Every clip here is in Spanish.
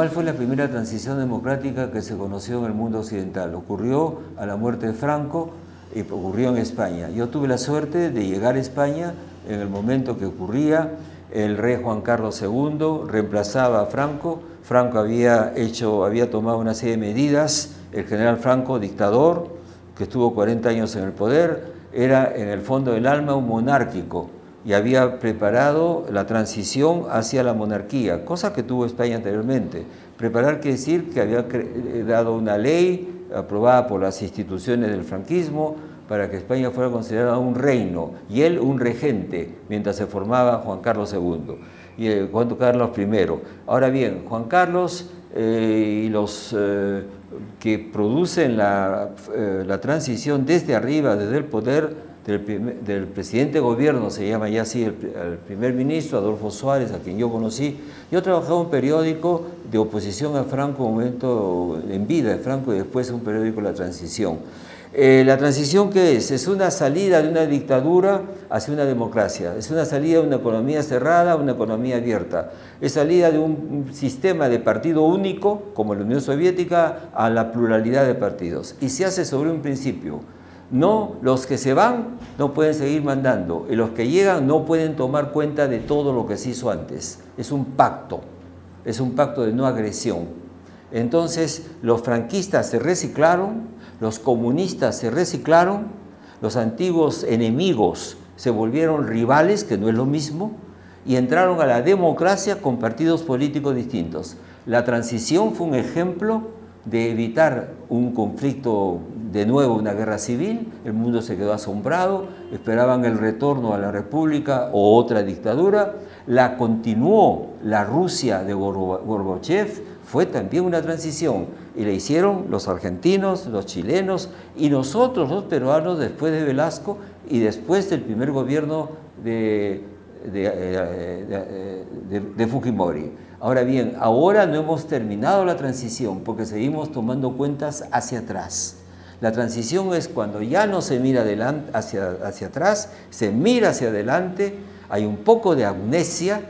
¿cuál fue la primera transición democrática que se conoció en el mundo occidental? Ocurrió a la muerte de Franco y ocurrió en España. Yo tuve la suerte de llegar a España en el momento que ocurría. El rey Juan Carlos II reemplazaba a Franco. Franco había, hecho, había tomado una serie de medidas. El general Franco, dictador, que estuvo 40 años en el poder, era en el fondo del alma un monárquico y había preparado la transición hacia la monarquía, cosa que tuvo España anteriormente. Preparar quiere decir que había eh, dado una ley aprobada por las instituciones del franquismo para que España fuera considerada un reino y él un regente mientras se formaba Juan Carlos II y eh, Juan Carlos I. Ahora bien, Juan Carlos eh, y los que producen la, la transición desde arriba, desde el poder, del, presidente de gobierno, se llama ya así, el, primer ministro, Adolfo Suárez, a quien yo conocí. Yo trabajaba en un periódico de oposición a Franco, un momento en vida de Franco, y después un periódico La Transición. Eh, ¿La transición qué es? Es una salida de una dictadura hacia una democracia, es una salida de una economía cerrada a una economía abierta, es salida de un sistema de partido único, como la Unión Soviética, a la pluralidad de partidos. Y se hace sobre un principio, no, los que se van no pueden seguir mandando y los que llegan no pueden tomar cuenta de todo lo que se hizo antes. Es un pacto, es un pacto de no agresión. Entonces los franquistas se reciclaron, los comunistas se reciclaron, los antiguos enemigos se volvieron rivales, que no es lo mismo, y entraron a la democracia con partidos políticos distintos. La transición fue un ejemplo de evitar un conflicto de nuevo una guerra civil, el mundo se quedó asombrado, esperaban el retorno a la república o otra dictadura, la continuó la Rusia de Gorbachev, fue también una transición y la hicieron los argentinos, los chilenos y nosotros los peruanos después de Velasco y después del primer gobierno de, de, de Fujimori. Ahora bien, ahora no hemos terminado la transición porque seguimos tomando cuentas hacia atrás. La transición es cuando ya no se mira adelante, hacia, atrás, se mira hacia adelante, hay un poco de amnesia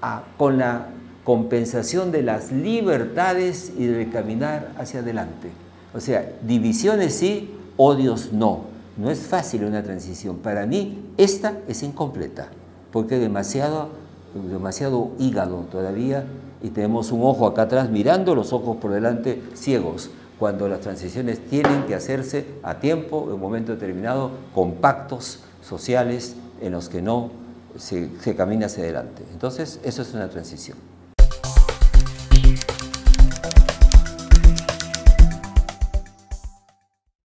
ah, con la compensación de las libertades y de caminar hacia adelante. O sea, divisiones sí, odios no. No es fácil una transición. Para mí, esta es incompleta, porque demasiado, demasiado hígado todavía y tenemos un ojo acá atrás mirando, los ojos por delante ciegos cuando las transiciones tienen que hacerse a tiempo, en un momento determinado, con pactos sociales en los que no se, camina hacia adelante. Entonces, eso es una transición.